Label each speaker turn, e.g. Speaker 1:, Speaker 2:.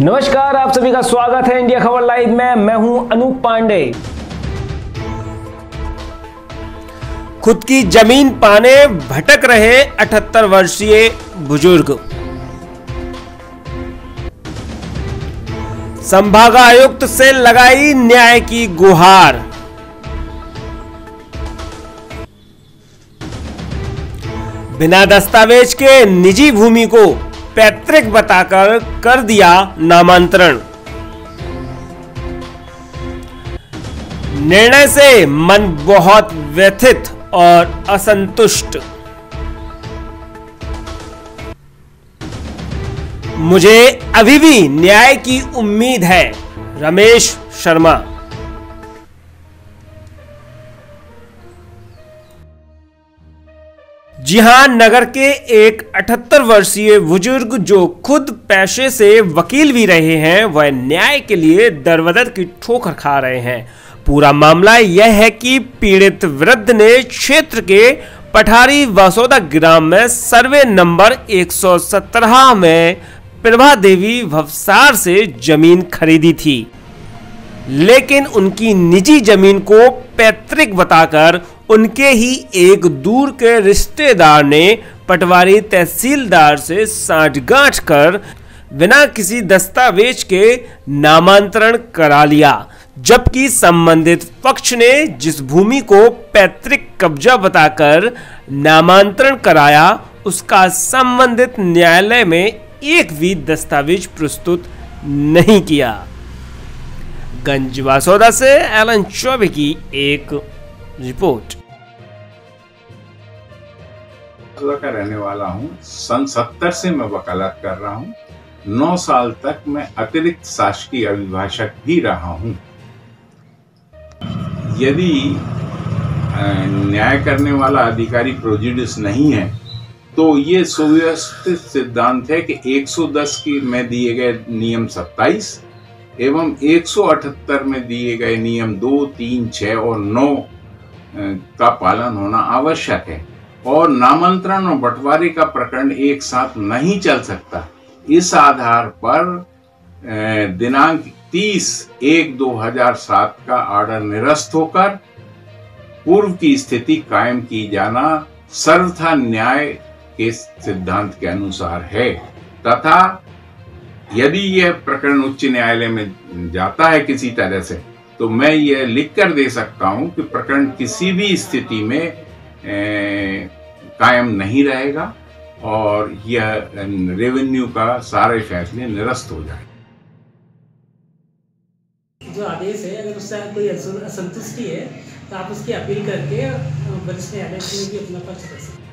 Speaker 1: नमस्कार, आप सभी का स्वागत है इंडिया खबर लाइव में। मैं हूँ अनूप पांडे। खुद की ज़मीन पाने भटक रहे 78 वर्षीय बुज़ुर्ग। संभागायुक्त से लगाई न्याय की गुहार। बिना दस्तावेज़ के निजी भूमि को पैतृक बताकर कर दिया नामांतरण। निर्णय से मन बहुत व्यथित और असंतुष्ट। मुझे अभी भी न्याय की उम्मीद है, रमेश शर्मा। जी हाँ नगर के एक 78 वर्षीय बुज़ुर्ग जो खुद पैसे से वकील भी रहे हैं, वह न्याय के लिए दरबदर की ठोकर खा रहे हैं। पूरा मामला यह है कि पीड़ित वृद्ध ने क्षेत्र के पठारी वसोदा ग्राम में सर्वे नंबर 117 में प्रभा देवी भवसार से ज़मीन खरीदी थी। लेकिन उनकी निजी ज़मीन को पैतृक बताकर उनके ही एक दूर के रिश्तेदार ने पटवारी तहसीलदार से साठगांठ कर बिना किसी दस्तावेज़ के नामांतरण करा लिया, जबकि संबंधित पक्ष ने जिस भूमि को पैतृक कब्जा बताकर नामांतरण कराया, उसका संबंधित न्यायालय में एक भी दस्तावेज़ प्रस्तुत नहीं किया। गंजवासौदा से एलन चौबे की एक रिपोर्ट।
Speaker 2: का रहने वाला हूँ। सन सत्तर से मैं वकालत कर रहा हूँ। नौ साल तक मैं अतिरिक्त शासकीय अभिभाषक भी रहा हूँ। यदि न्याय करने वाला अधिकारी प्रोजिडिस नहीं है तो ये सुव्यवस्थित सिद्धांत है कि 110 की में दिए गए नियम 27 एवं 178 में दिए गए नियम दो, तीन छः और नौ का पालन होना आवश्यक है। और नामांतरण और बंटवारे का प्रकरण एक साथ नहीं चल सकता। इस आधार पर दिनांक 30 एक 2007 का ऑर्डर निरस्त होकर पूर्व की स्थिति कायम की जाना सर्वथा न्याय के सिद्धांत के अनुसार है। तथा यदि यह प्रकरण उच्च न्यायालय में जाता है किसी तरह से तो मैं यह लिख कर दे सकता हूँ कि प्रकरण किसी भी स्थिति में कायम नहीं रहेगा और यह रेवेन्यू का सारे फैसले निरस्त हो जाए
Speaker 3: जो आदेश है, अगर उससे कोई असंतुष्टि है तो आप उसकी अपील करके वरिष्ठ न्यायालय में भी अपना पक्ष कर सकते